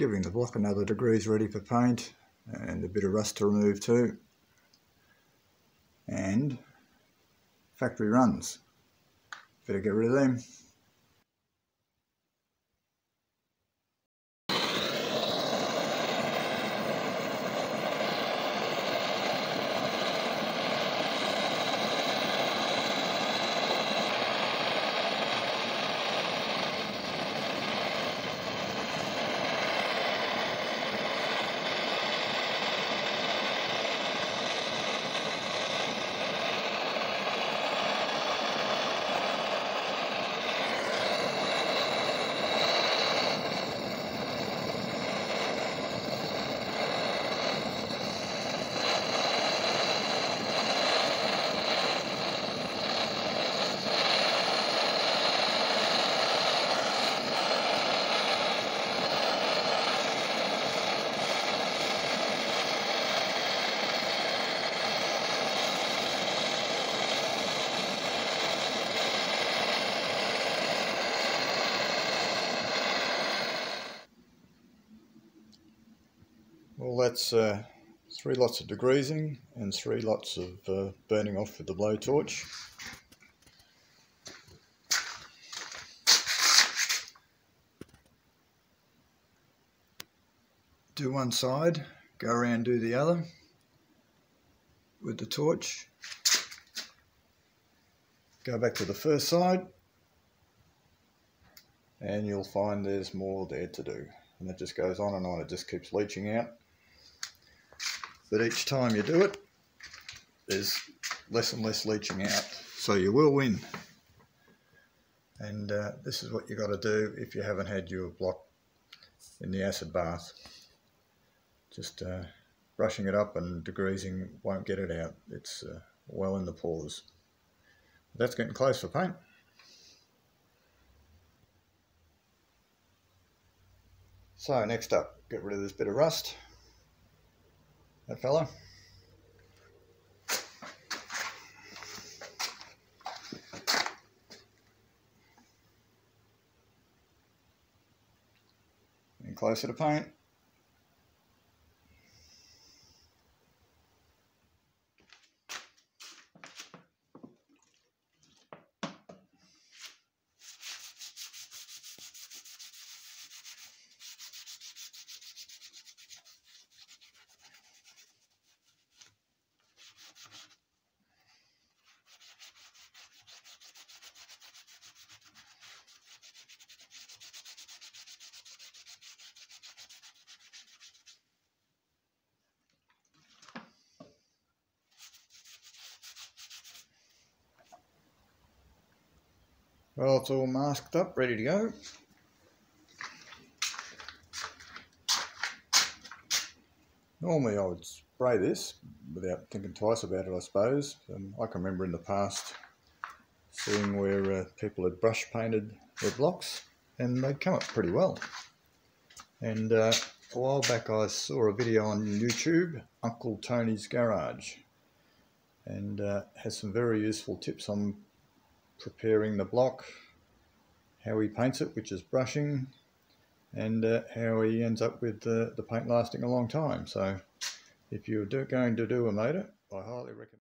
giving the block another degrees ready for paint and a bit of rust to remove too. And factory runs. Better get rid of them. Well that's uh, three lots of degreasing and three lots of uh, burning off with the blowtorch. Do one side, go around do the other with the torch. Go back to the first side and you'll find there's more there to do and it just goes on and on, it just keeps leaching out but each time you do it, there's less and less leaching out. So you will win. And uh, this is what you've got to do if you haven't had your block in the acid bath. Just uh, brushing it up and degreasing won't get it out. It's uh, well in the pores. That's getting close for paint. So next up, get rid of this bit of rust that fella. And closer to paint. Well, it's all masked up, ready to go. Normally I would spray this without thinking twice about it, I suppose. Um, I can remember in the past seeing where uh, people had brush painted their blocks and they'd come up pretty well. And uh, a while back I saw a video on YouTube, Uncle Tony's Garage, and uh, has some very useful tips on preparing the block, how he paints it, which is brushing, and uh, how he ends up with the, the paint lasting a long time. So if you're do, going to do a motor, I highly recommend